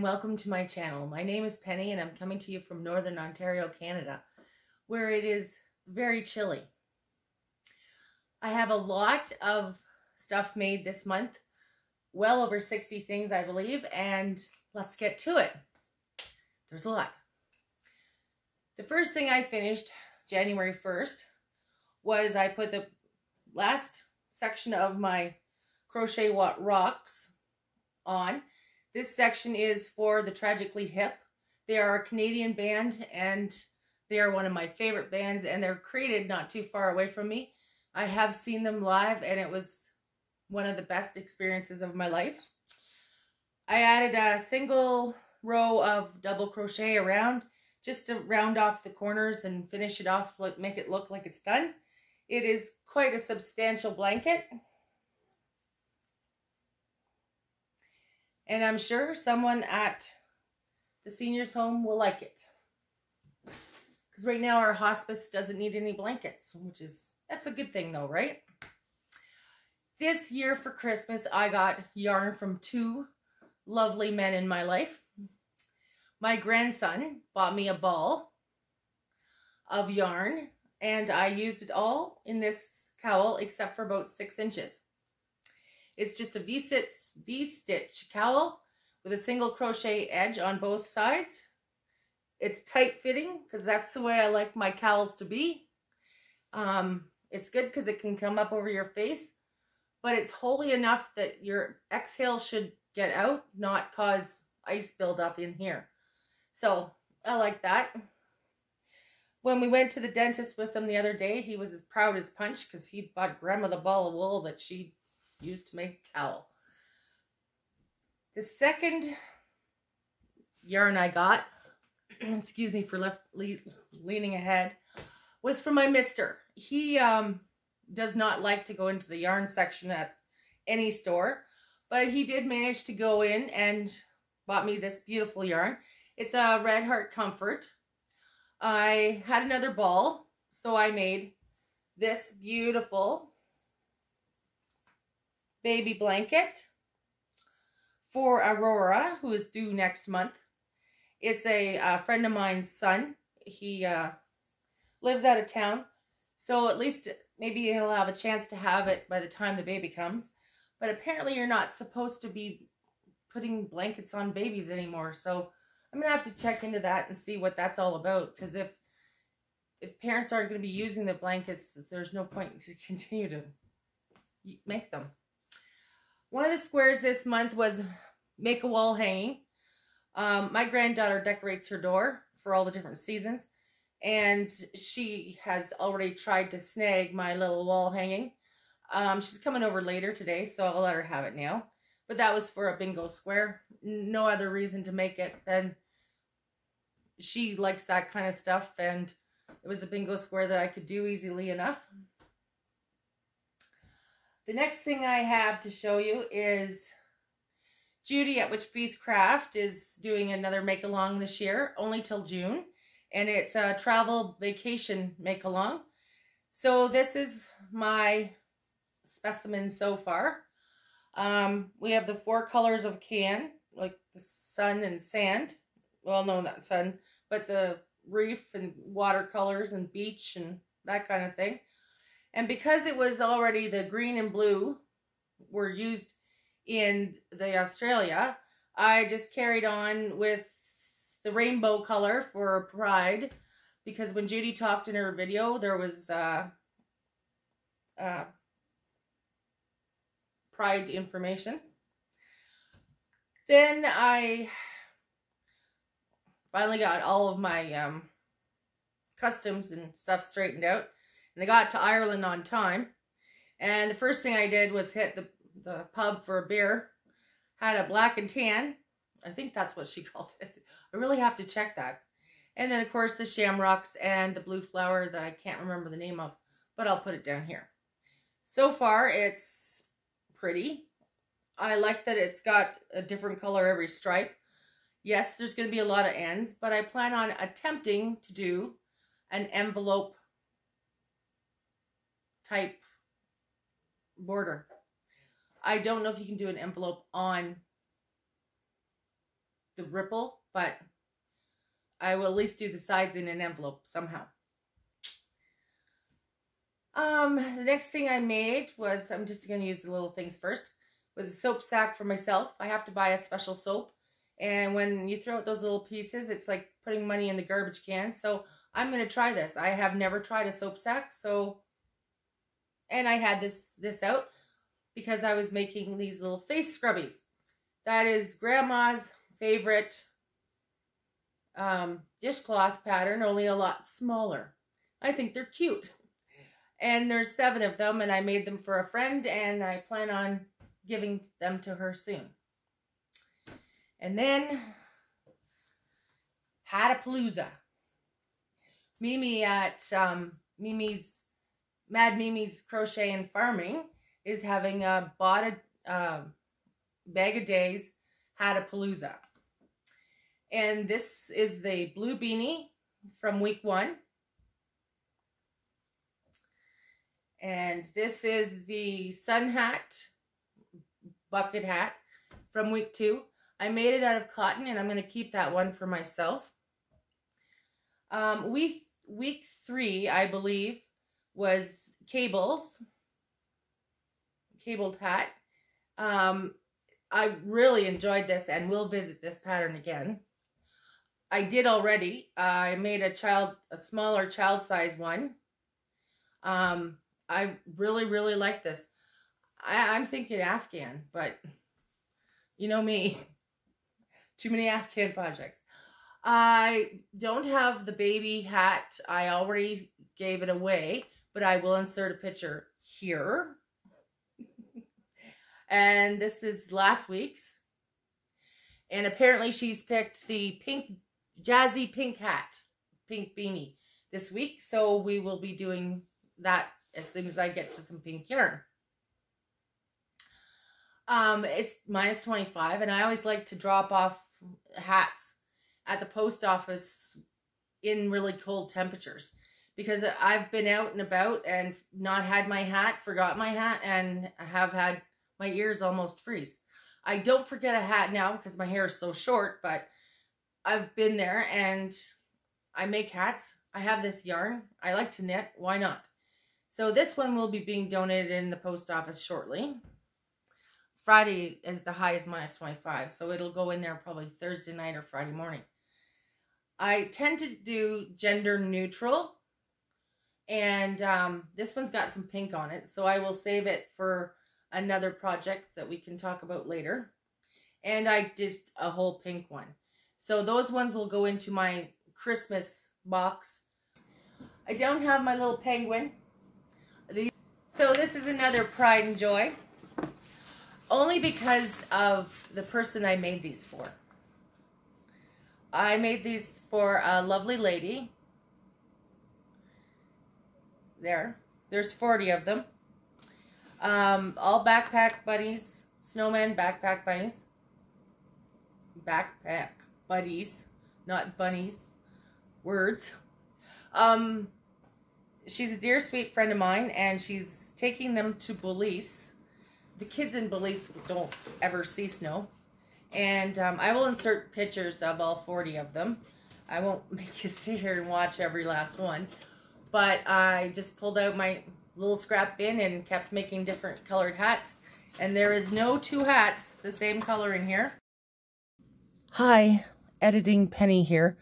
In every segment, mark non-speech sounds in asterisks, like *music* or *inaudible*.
and welcome to my channel. My name is Penny and I'm coming to you from Northern Ontario, Canada, where it is very chilly. I have a lot of stuff made this month, well over 60 things I believe, and let's get to it. There's a lot. The first thing I finished January 1st was I put the last section of my crochet rocks on this section is for the Tragically Hip. They are a Canadian band and they are one of my favorite bands and they're created not too far away from me. I have seen them live and it was one of the best experiences of my life. I added a single row of double crochet around just to round off the corners and finish it off, look, make it look like it's done. It is quite a substantial blanket. And I'm sure someone at the seniors home will like it. Because right now our hospice doesn't need any blankets, which is, that's a good thing though, right? This year for Christmas, I got yarn from two lovely men in my life. My grandson bought me a ball of yarn and I used it all in this cowl except for about six inches. It's just a V-stitch cowl with a single crochet edge on both sides. It's tight fitting because that's the way I like my cowls to be. Um, it's good because it can come up over your face, but it's holy enough that your exhale should get out, not cause ice buildup in here. So I like that. When we went to the dentist with him the other day, he was as proud as punch because he bought grandma the ball of wool that she used to make a. The second yarn I got, *clears throat* excuse me for left le leaning ahead, was from my mister. He um, does not like to go into the yarn section at any store, but he did manage to go in and bought me this beautiful yarn. It's a Red Heart Comfort. I had another ball, so I made this beautiful baby blanket for Aurora, who is due next month. It's a, a friend of mine's son. He uh, lives out of town. So at least maybe he'll have a chance to have it by the time the baby comes. But apparently you're not supposed to be putting blankets on babies anymore. So I'm going to have to check into that and see what that's all about. Because if if parents aren't going to be using the blankets, there's no point *laughs* to continue to make them. One of the squares this month was make a wall hanging. Um, my granddaughter decorates her door for all the different seasons. And she has already tried to snag my little wall hanging. Um, she's coming over later today, so I'll let her have it now. But that was for a bingo square. No other reason to make it than she likes that kind of stuff. And it was a bingo square that I could do easily enough. The next thing I have to show you is Judy at Witch Bees Craft is doing another make along this year, only till June. And it's a travel vacation make along. So this is my specimen so far. Um, we have the four colors of can, like the sun and sand. Well, no, not sun, but the reef and watercolors and beach and that kind of thing. And because it was already the green and blue were used in the Australia, I just carried on with the rainbow color for pride because when Judy talked in her video, there was uh, uh, pride information. Then I finally got all of my um, customs and stuff straightened out. And I got to Ireland on time. And the first thing I did was hit the, the pub for a beer. Had a black and tan. I think that's what she *laughs* called it. I really have to check that. And then, of course, the shamrocks and the blue flower that I can't remember the name of. But I'll put it down here. So far, it's pretty. I like that it's got a different color every stripe. Yes, there's going to be a lot of ends, but I plan on attempting to do an envelope type border. I don't know if you can do an envelope on the ripple, but I will at least do the sides in an envelope somehow. Um, the next thing I made was, I'm just going to use the little things first, was a soap sack for myself. I have to buy a special soap. And when you throw out those little pieces, it's like putting money in the garbage can. So I'm going to try this. I have never tried a soap sack. So, and I had this, this out because I was making these little face scrubbies. That is grandma's favorite um, dishcloth pattern, only a lot smaller. I think they're cute. And there's seven of them, and I made them for a friend, and I plan on giving them to her soon. And then Hatapalooza. Mimi at um, Mimi's Mad Mimi's Crochet and Farming is having a bought a uh, bag of days Hatapalooza. And this is the blue beanie from week one. And this is the sun hat, bucket hat from week two. I made it out of cotton and I'm going to keep that one for myself. Um, week, week three, I believe, was cables, cabled hat. Um, I really enjoyed this and will visit this pattern again. I did already. Uh, I made a child, a smaller child size one. Um, I really, really like this. I, I'm thinking Afghan, but you know me, *laughs* too many Afghan projects. I don't have the baby hat. I already gave it away, but I will insert a picture here. and this is last week's. And apparently she's picked the pink jazzy pink hat, pink beanie this week. So we will be doing that as soon as I get to some pink yarn. Um, it's minus 25 and I always like to drop off hats at the post office in really cold temperatures because I've been out and about and not had my hat, forgot my hat, and have had my ears almost freeze. I don't forget a hat now because my hair is so short, but I've been there and I make hats. I have this yarn. I like to knit. Why not? So this one will be being donated in the post office shortly. Friday is the high is minus 25. So it'll go in there probably Thursday night or Friday morning. I tend to do gender neutral. And um, this one's got some pink on it. So I will save it for another project that we can talk about later. And I did a whole pink one. So those ones will go into my Christmas box. I don't have my little penguin. So this is another pride and joy. Only because of the person I made these for. I made these for a lovely lady. There. There's 40 of them. Um, all backpack buddies. Snowman backpack bunnies. Backpack buddies, not bunnies, words. Um, she's a dear, sweet friend of mine, and she's taking them to Belize. The kids in Belize don't ever see snow. And um, I will insert pictures of all 40 of them. I won't *laughs* make you sit here and watch every last one. But I just pulled out my little scrap bin and kept making different colored hats. And there is no two hats the same color in here. Hi, editing Penny here.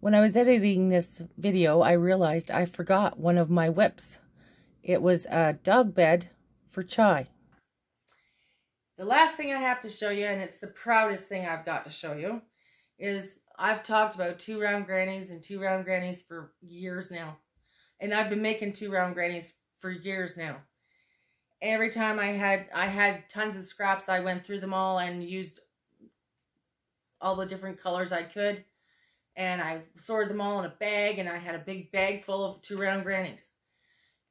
When I was editing this video, I realized I forgot one of my WIPs. It was a dog bed for Chai. The last thing I have to show you, and it's the proudest thing I've got to show you, is I've talked about two round grannies and two round grannies for years now. And I've been making two round grannies for years now. Every time I had I had tons of scraps, I went through them all and used all the different colors I could. And I sorted them all in a bag and I had a big bag full of two round grannies.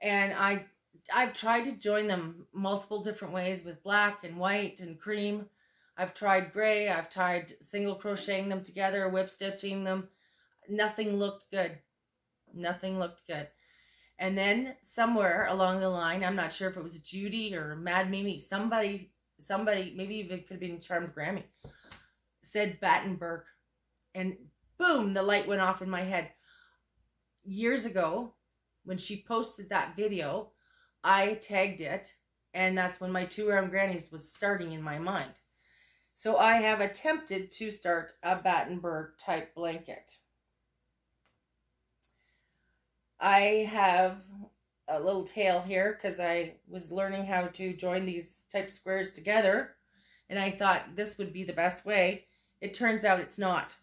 And I I've tried to join them multiple different ways with black and white and cream. I've tried gray, I've tried single crocheting them together, whip stitching them. Nothing looked good. Nothing looked good. And then somewhere along the line, I'm not sure if it was Judy or Mad Mimi, somebody, somebody, maybe it could have been Charmed Grammy said Battenberg. And boom, the light went off in my head. Years ago, when she posted that video, I tagged it, and that's when my two arm grannies was starting in my mind. So I have attempted to start a Battenberg type blanket. I have a little tail here because I was learning how to join these type squares together and I thought this would be the best way. It turns out it's not.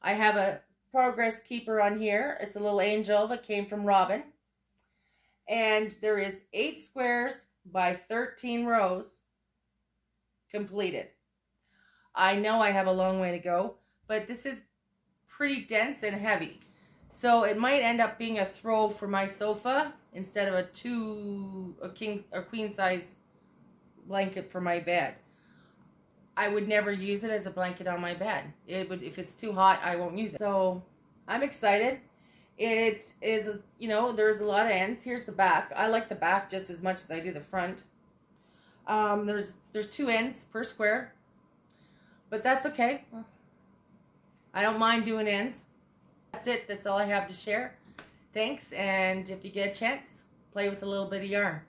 I have a progress keeper on here. It's a little angel that came from Robin. And there is eight squares by 13 rows completed. I know I have a long way to go, but this is pretty dense and heavy. So it might end up being a throw for my sofa instead of a two, a king, a queen size blanket for my bed. I would never use it as a blanket on my bed. It would, if it's too hot, I won't use it. So I'm excited. It is, you know, there's a lot of ends. Here's the back. I like the back just as much as I do the front. Um, there's there's two ends per square. But that's okay. I don't mind doing ends. That's it. That's all I have to share. Thanks. And if you get a chance, play with a little bit of yarn.